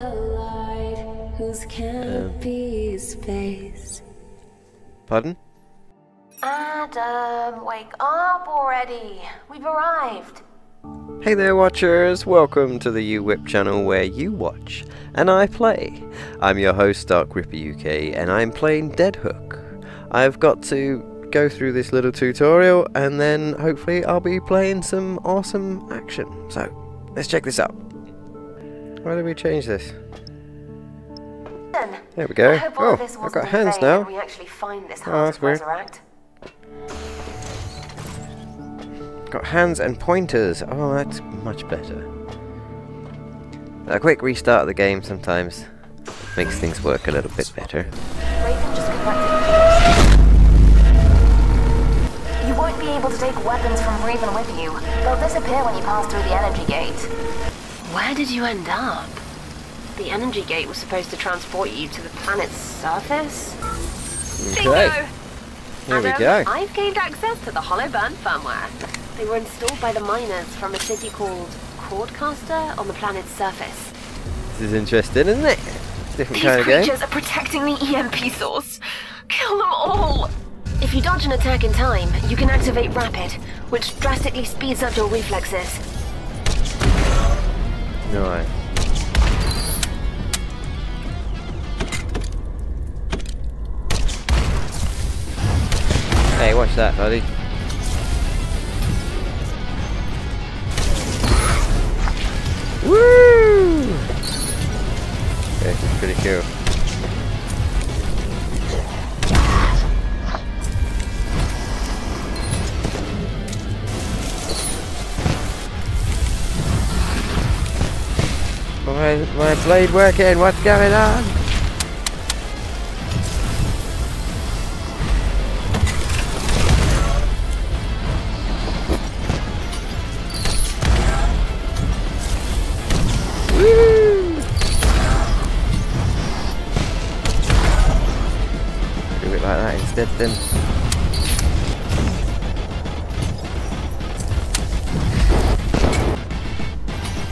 The light whose canopy is space. Pardon? Adam, wake up already. We've arrived. Hey there, watchers! Welcome to the UWIP channel where you watch and I play. I'm your host, Dark Ripper UK, and I'm playing Dead Hook. I've got to go through this little tutorial and then hopefully I'll be playing some awesome action. So, let's check this out. Why did we change this? There we go. I hope oh, I've got hands now. We actually find this Oh, that's weird. Resurrect. Got hands and pointers. Oh, that's much better. A quick restart of the game sometimes makes things work a little bit better. Raven just conducted You won't be able to take weapons from Raven with you. They'll disappear when you pass through the energy gate. Where did you end up? The energy gate was supposed to transport you to the planet's surface? Okay. Here we go. I've gained access to the Hollow Burn firmware. They were installed by the miners from a city called Cordcaster on the planet's surface. This is interesting, isn't it? Different These kind of game. creatures are protecting the EMP source. Kill them all! If you dodge an attack in time, you can activate Rapid, which drastically speeds up your reflexes. Right. Hey, watch that, buddy. Woo! Is pretty cool. My, blade working, what's going on? Do it like that instead then.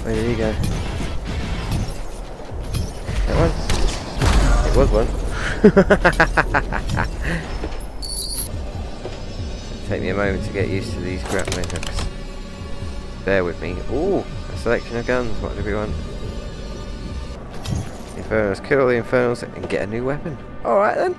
Did he go? One. Take me a moment to get used to these grappling hooks. Bear with me. Ooh, a selection of guns. What do we want? Infernals. Kill all the Infernals and get a new weapon. Alright then.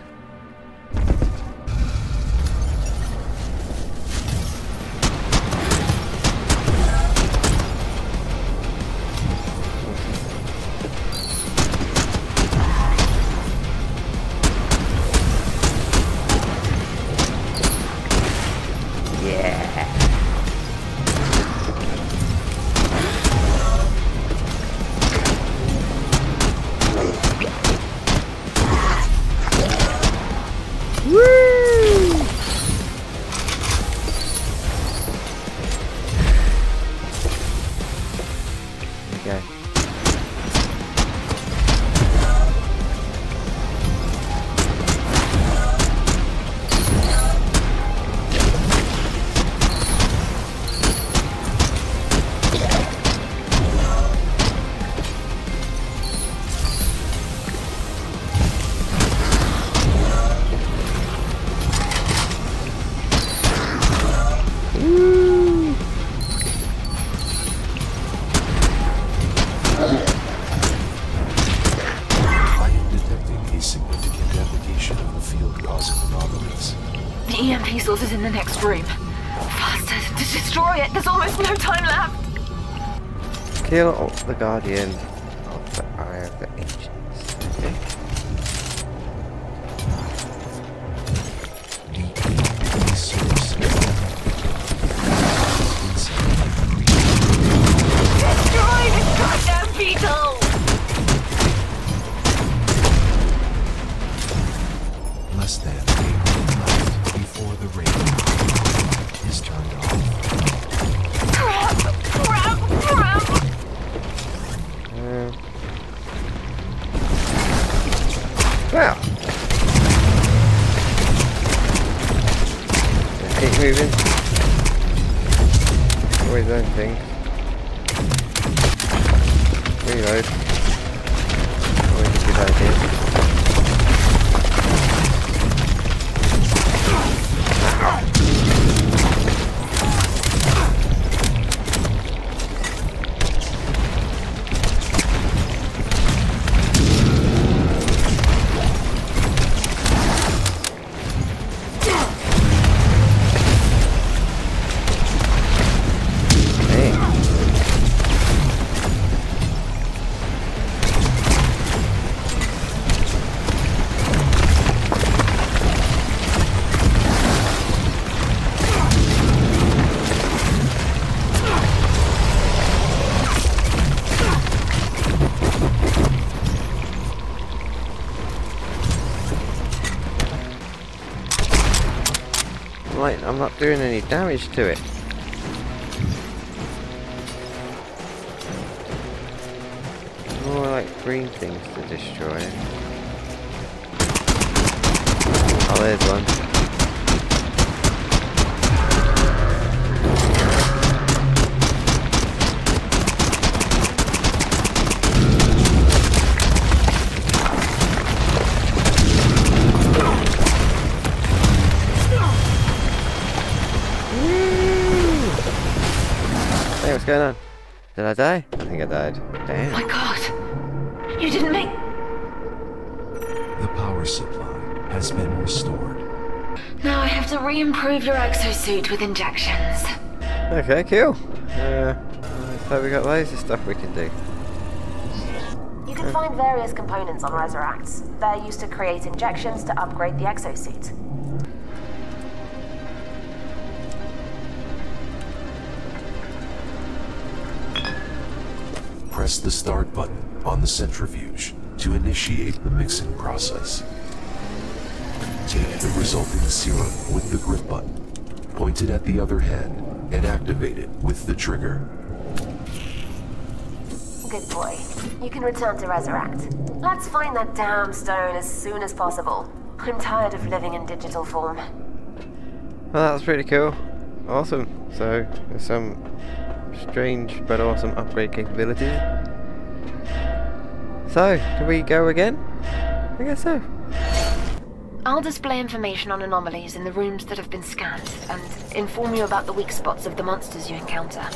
Source is in the next room. Faster, to destroy it! There's almost no time left! Kill the Guardian out. Just keep moving. Always own things. Reload. Always a good idea. I'm not doing any damage to it. More like green things to destroy. Oh, there's one. Going on? Did I die? I think I died. Damn. My god! You didn't make. The power supply has been restored. Now I have to re-improve your exosuit with injections. Okay, cool. Uh, so we got loads of stuff we can do. You can find various components on Resurrects. They're used to create injections to upgrade the exosuit. Press the start button on the centrifuge to initiate the mixing process. Take the resulting serum with the grip button, point it at the other hand, and activate it with the trigger. Good boy. You can return to Resurrect. Let's find that damn stone as soon as possible. I'm tired of living in digital form. Well, that was pretty cool. Awesome. So, there's some strange but awesome upgrade capabilities. So, do we go again? I guess so. I'll display information on anomalies in the rooms that have been scanned, and inform you about the weak spots of the monsters you encounter.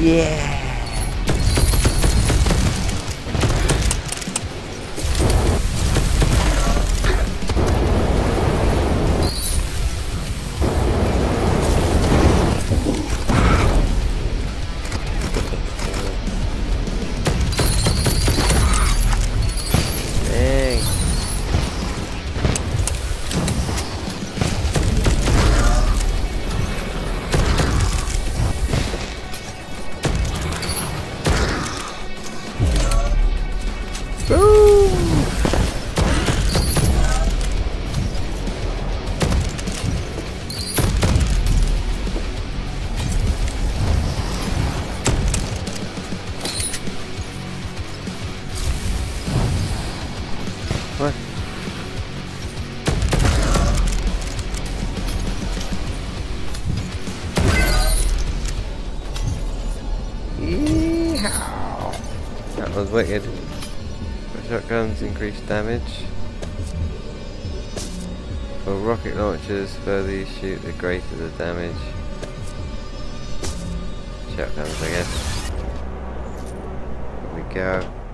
Yeah. Was wicked. For shotguns, increase damage. For rocket launchers, further you shoot, the greater the damage. Shotguns, I guess. Here we go.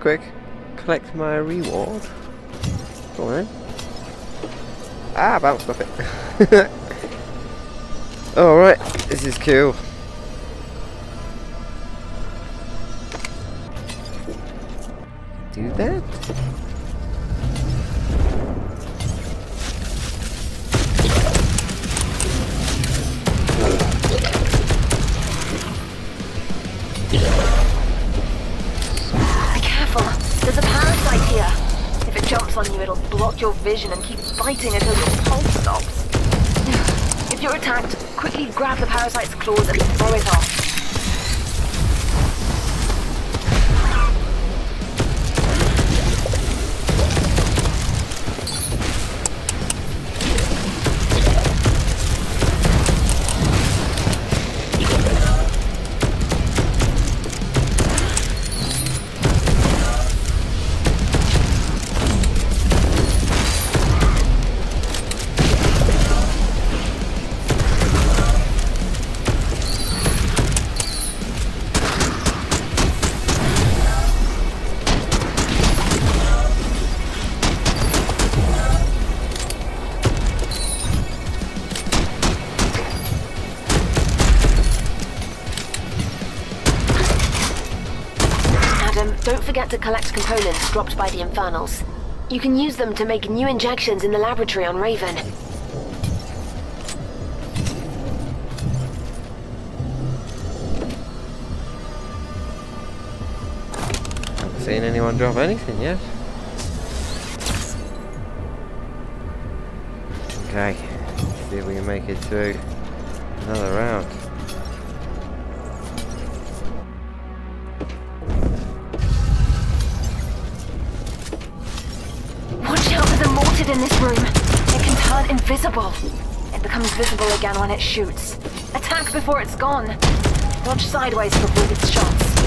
Quick. Collect my reward. Go on then. Ah, bounced off it. Alright, this is cool. Do that? Jumps on you, it'll block your vision and keep biting until your pulse stops. If you're attacked, quickly grab the parasite's claws and throw it off. To collect components dropped by the Infernals. You can use them to make new injections in the laboratory on Raven. Seen anyone drop anything yet. Okay, see if we can make it through another round. Invisible. It becomes visible again when it shoots. Attack before it's gone. Dodge sideways to avoid its shots.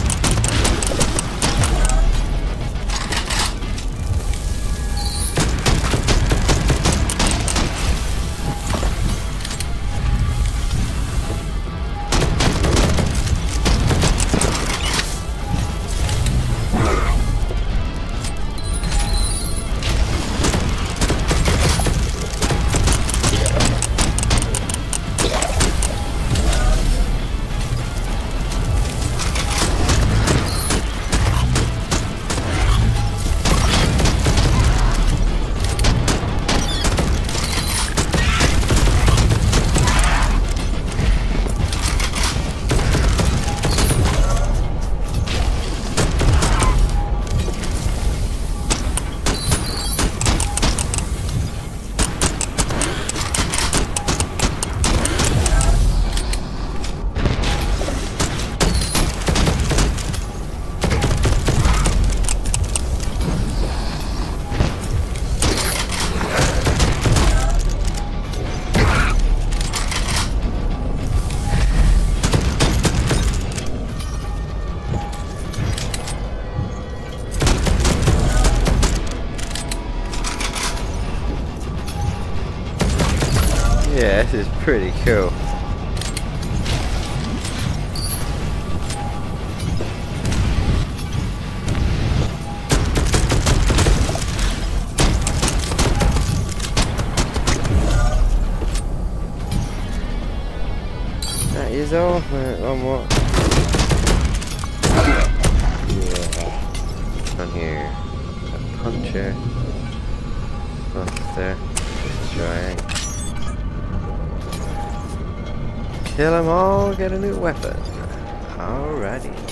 Pretty cool. Kill them all, get a new weapon. Alrighty.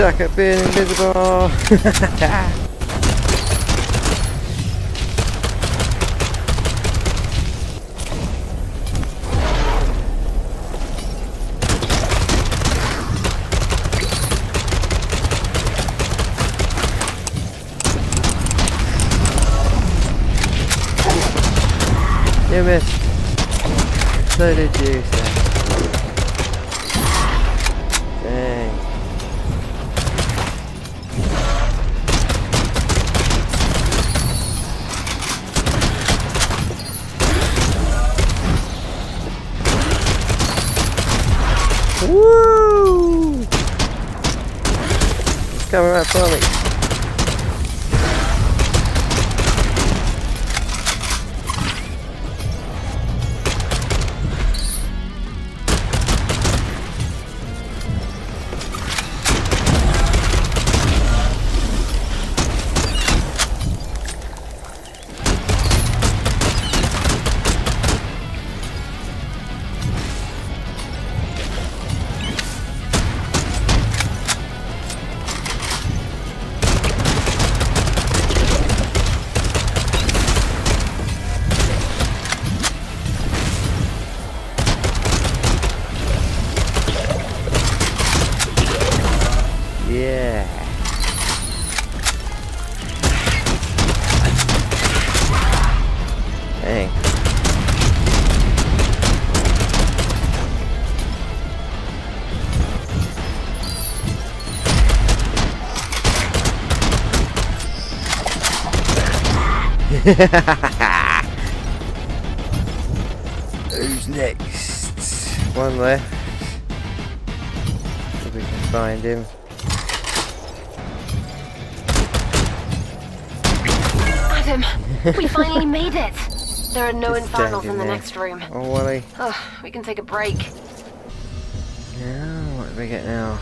Suck at being invisible! You missed. So did you, sir. For me. Yeah. Who's next? One left. If we can find him. Adam, we finally made it. There are no Just infernals standing in the there. next room. Oh, Wally. Oh, we can take a break. Now, what do we get now?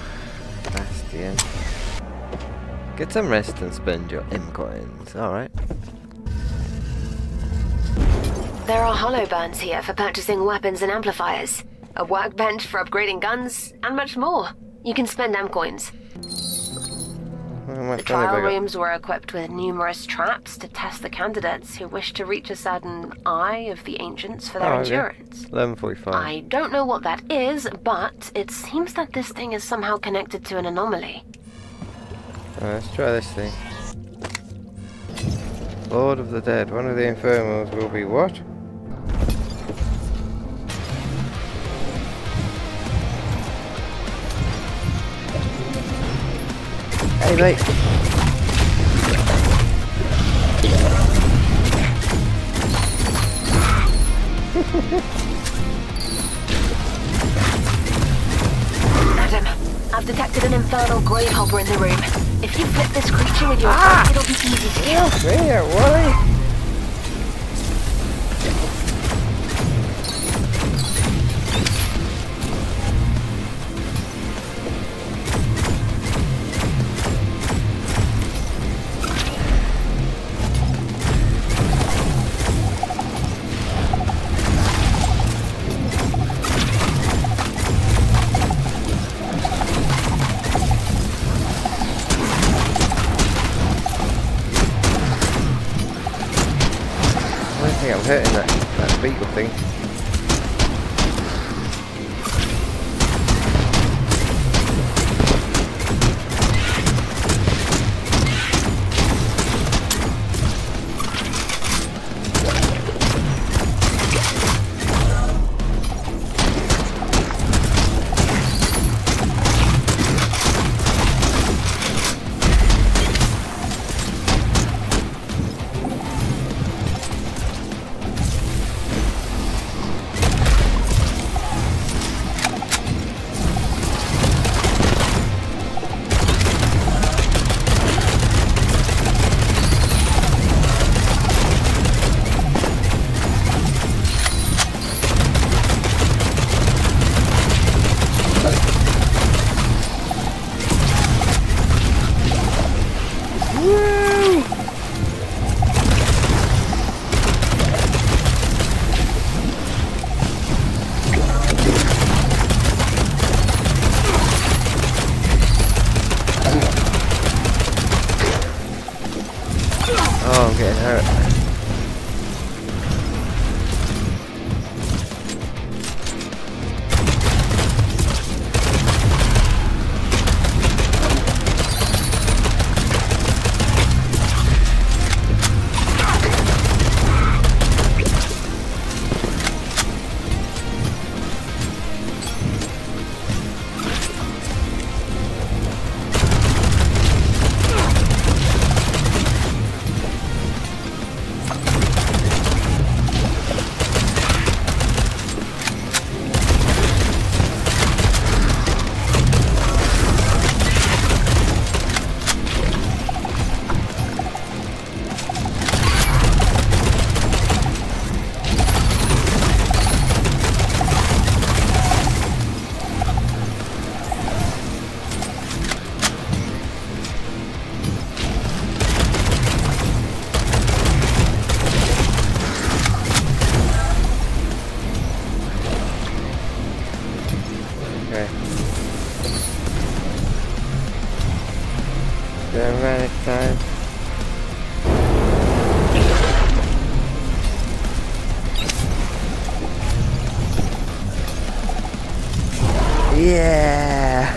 Bastion. Get some rest and spend your M coins. Alright. There are hollow burns here for purchasing weapons and amplifiers, a workbench for upgrading guns, and much more. You can spend M coins. The trial have I got? rooms were equipped with numerous traps to test the candidates who wish to reach a certain eye of the ancients for their Oh, okay. endurance. 11.45. I don't know what that is, but it seems that this thing is somehow connected to an anomaly. Uh, let's try this thing. Lord of the Dead. One of the infernals will be what? Hey mate. Adam, I've detected an infernal grave hopper in the room. If you flip this creature with your Ah! it'll be easy to kill. There, Wally. I'm hurting that, that beetle thing.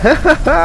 Hahaha!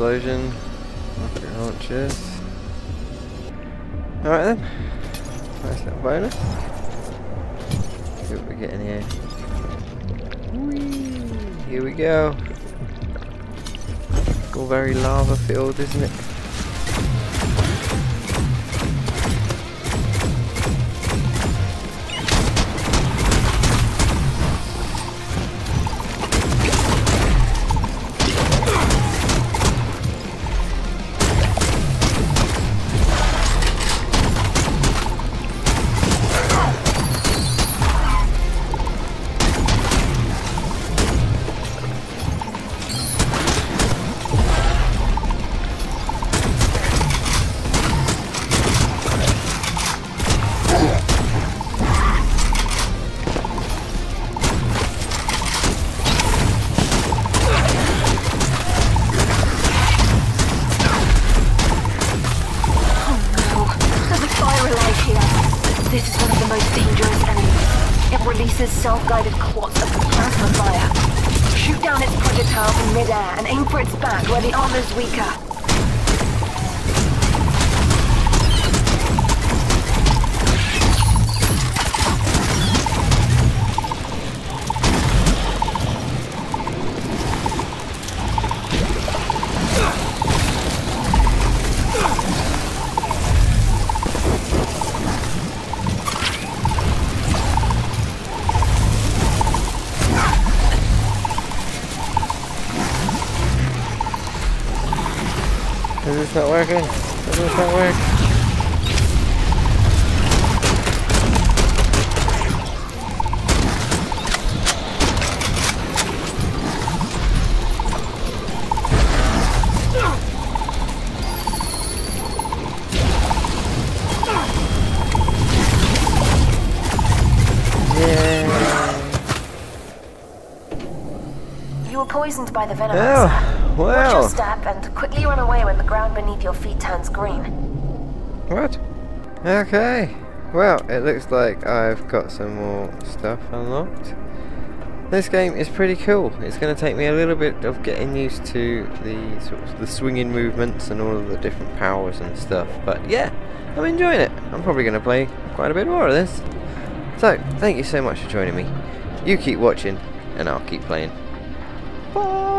explosion. Rocket launchers. Alright then. Nice little bonus. See what we get in here. Whee! Here we go. All very lava filled, isn't it? In midair and aim for its back where the armor's weaker. Working? Does this not work? Yeah. You were poisoned by the venom. Oh, Watch your step and quickly run away when the ground beneath your feet turns green. What? Okay. Well, it looks like I've got some more stuff unlocked. This game is pretty cool. It's going to take me a little bit of getting used to the sort of the swinging movements and all of the different powers and stuff. But yeah, I'm enjoying it. I'm probably going to play quite a bit more of this. So, thank you so much for joining me. You keep watching, and I'll keep playing. Bye!